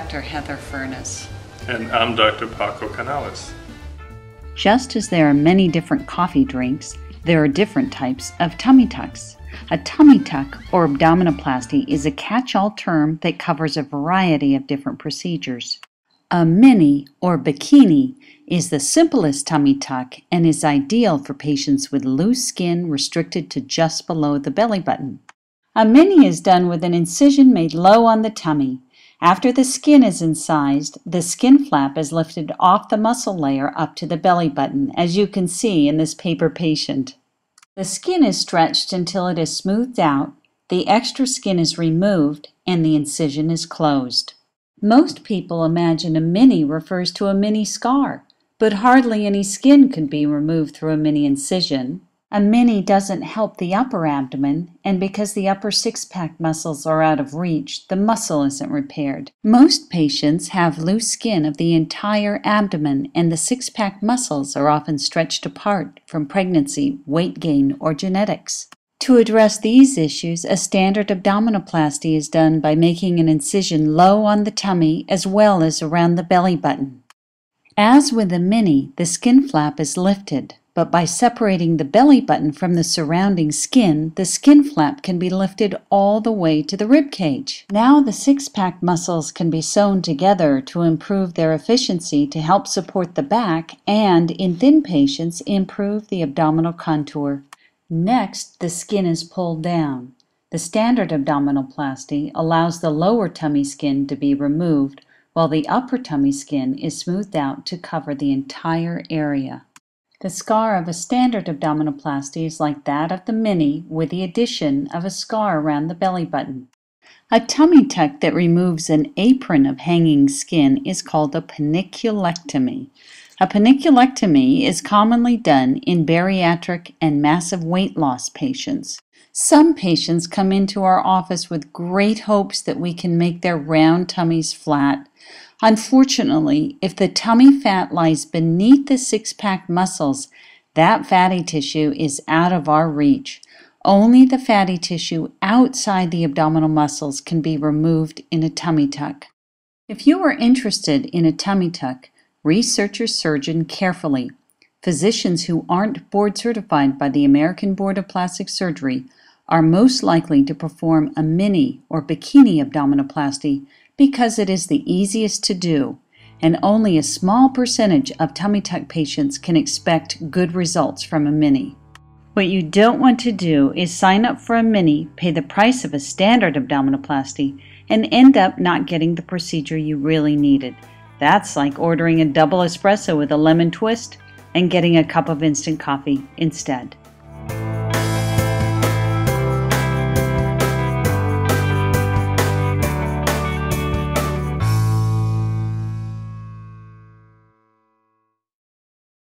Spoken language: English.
I'm Dr. Heather Furnas. And I'm Dr. Paco Canales. Just as there are many different coffee drinks, there are different types of tummy tucks. A tummy tuck or abdominoplasty is a catch all term that covers a variety of different procedures. A mini or bikini is the simplest tummy tuck and is ideal for patients with loose skin restricted to just below the belly button. A mini is done with an incision made low on the tummy. After the skin is incised, the skin flap is lifted off the muscle layer up to the belly button, as you can see in this paper patient. The skin is stretched until it is smoothed out, the extra skin is removed, and the incision is closed. Most people imagine a mini refers to a mini scar, but hardly any skin could be removed through a mini incision. A mini doesn't help the upper abdomen, and because the upper six pack muscles are out of reach, the muscle isn't repaired. Most patients have loose skin of the entire abdomen, and the six pack muscles are often stretched apart from pregnancy, weight gain, or genetics. To address these issues, a standard abdominoplasty is done by making an incision low on the tummy as well as around the belly button. As with the mini, the skin flap is lifted, but by separating the belly button from the surrounding skin, the skin flap can be lifted all the way to the rib cage. Now the six-pack muscles can be sewn together to improve their efficiency to help support the back and, in thin patients, improve the abdominal contour. Next, the skin is pulled down. The standard abdominoplasty allows the lower tummy skin to be removed, while the upper tummy skin is smoothed out to cover the entire area. The scar of a standard abdominoplasty is like that of the mini with the addition of a scar around the belly button. A tummy tuck that removes an apron of hanging skin is called a panniculectomy. A panniculectomy is commonly done in bariatric and massive weight loss patients. Some patients come into our office with great hopes that we can make their round tummies flat. Unfortunately, if the tummy fat lies beneath the six pack muscles, that fatty tissue is out of our reach. Only the fatty tissue outside the abdominal muscles can be removed in a tummy tuck. If you are interested in a tummy tuck, Research your surgeon carefully. Physicians who aren't board certified by the American Board of Plastic Surgery are most likely to perform a mini or bikini abdominoplasty because it is the easiest to do, and only a small percentage of tummy tuck patients can expect good results from a mini. What you don't want to do is sign up for a mini, pay the price of a standard abdominoplasty, and end up not getting the procedure you really needed. That's like ordering a double espresso with a lemon twist and getting a cup of instant coffee instead.